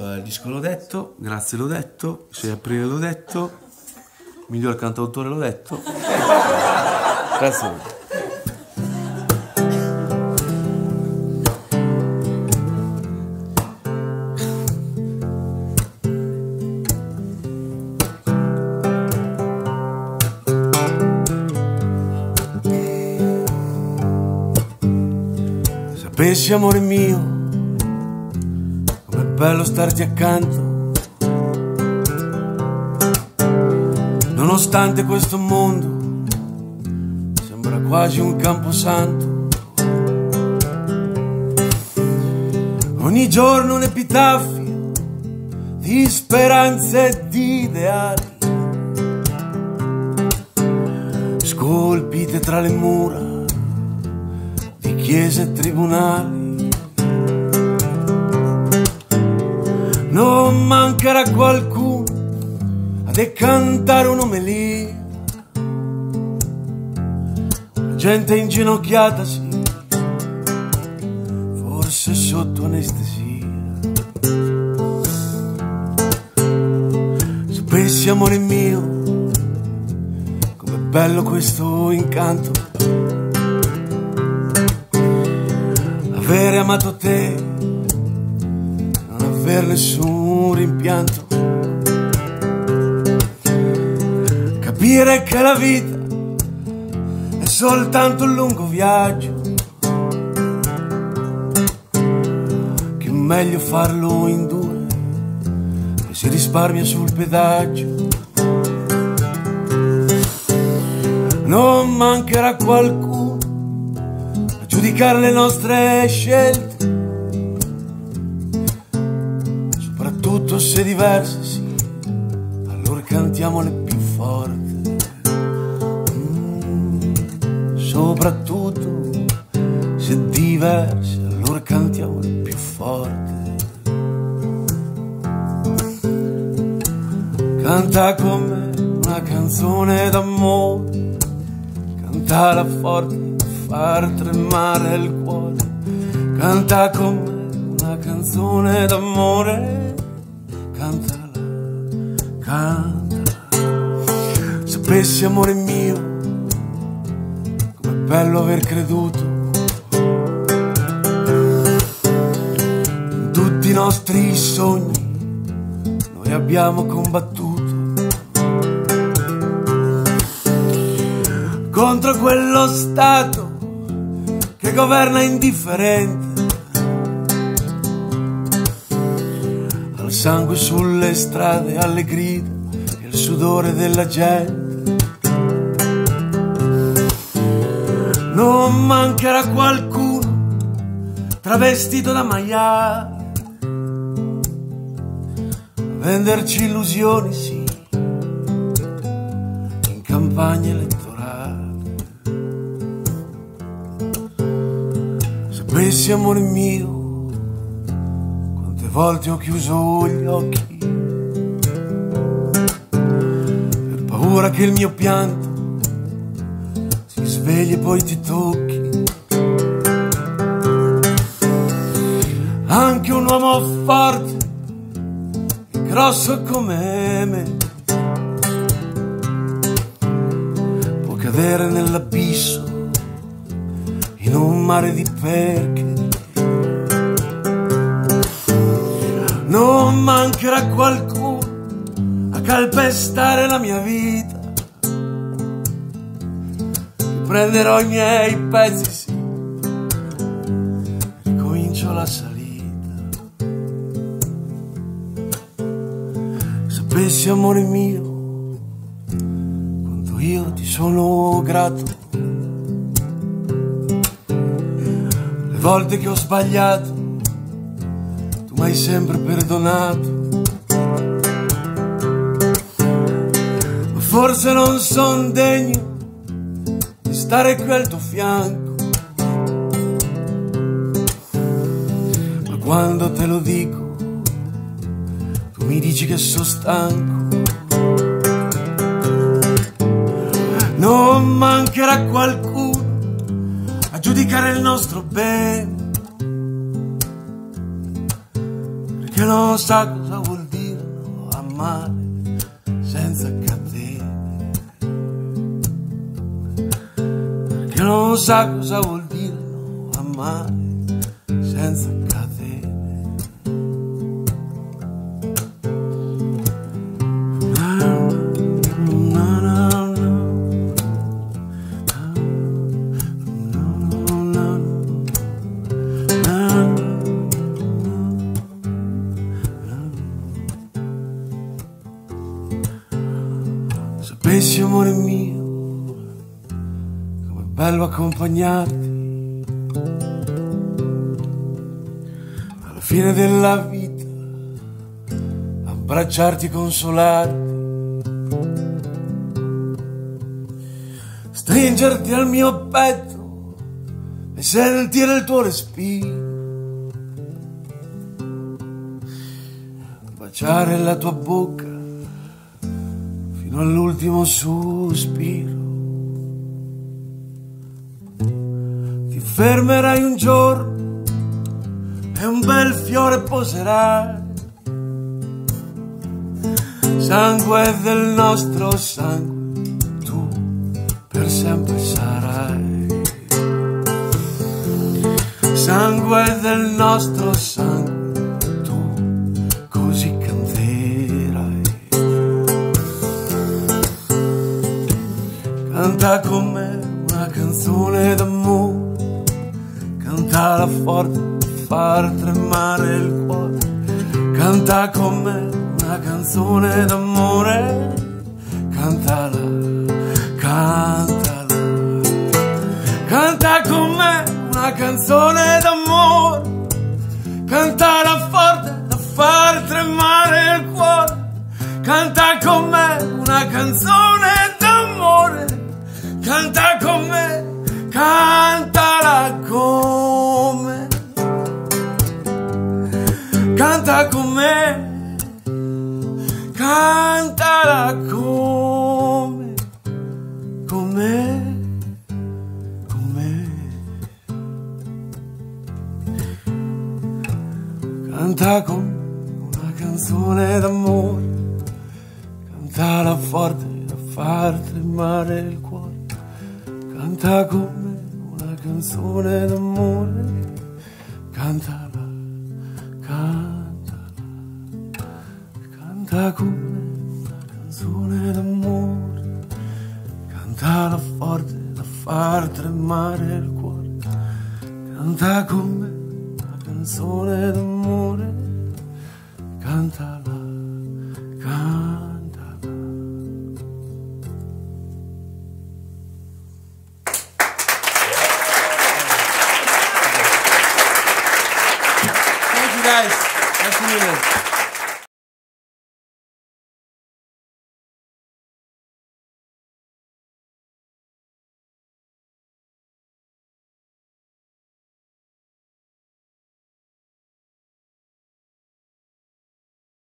Eh, il disco l'ho detto, grazie l'ho detto, 6 aprile l'ho detto, miglior cantautore l'ho detto. Grazie. Sapessi amore mio, bello starti accanto. Nonostante questo mondo sembra quasi un camposanto. Ogni giorno un epitaffio di speranze e di ideali. Scolpite tra le mura di chiese e tribunali. Non mancherà qualcuno a decantare un'omelia. La gente inginocchiata, sì, forse sotto anestesia. Sapessi, amore mio, com'è bello questo incanto. Avere amato te, aver nessun rimpianto. Capire che la vita è soltanto un lungo viaggio. Che è meglio farlo in due, che si risparmia sul pedaggio. Non mancherà qualcuno a giudicare le nostre scelte, soprattutto se diverse, sì, allora cantiamole più forte. Mm, soprattutto se diverse, allora cantiamole più forte. Canta con me una canzone d'amore, cantala forte, far tremare il cuore. Canta con me una canzone d'amore, cantala, cantala. Sapessi amore mio, com'è bello aver creduto in tutti i nostri sogni, noi abbiamo combattuto contro quello Stato che governa indifferente. Sangue sulle strade, alle grida e il sudore della gente. Non mancherà qualcuno travestito da maiale venderci illusioni, sì, in campagna elettorale. Sapessi, amore mio, volte ho chiuso gli occhi per paura che il mio pianto si svegli e poi ti tocchi. Anche un uomo forte e grosso come me può cadere nell'abisso in un mare di perche. Non mancherà qualcuno a calpestare la mia vita. Prenderò i miei pezzi, sì, ricomincio la salita. Sapessi, amore mio, quanto io ti sono grato. Le volte che ho sbagliato, tu mi hai sempre perdonato. Forse non son degno di stare qui al tuo fianco. Ma quando te lo dico, tu mi dici che sono stanco. Non mancherà qualcuno a giudicare il nostro bene. Che non sa cosa vuol dire amare senza catene, che non sa cosa vuol dire amare senza catene. Sapessi amore mio, com'è bello accompagnarti. Alla fine della vita, abbracciarti, consolarti, stringerti al mio petto e sentire il tuo respiro, baciare la tua bocca fino all'ultimo sospiro. Ti fermerai un giorno e un bel fiore poserai. Sangue del nostro sangue, tu per sempre sarai. Sangue del nostro sangue, Canta con me una canzone d'amore, cantala forte, far tremare il cuore. Canta con me una canzone d'amore, cantala, cantala. Canta con me una canzone d'amore, cantala forte, da far tremare il cuore. Canta con me una canzone d'amore, canta con me, cantala come, canta con me, cantala come, come, come. Canta con me una canzone d'amore, cantala forte da far tremare il cuore. Canta con me una canzone d'amore, cantala, cantala, canta con me una canzone d'amore, cantala forte da far tremare il cuore. Canta con me una canzone d'amore,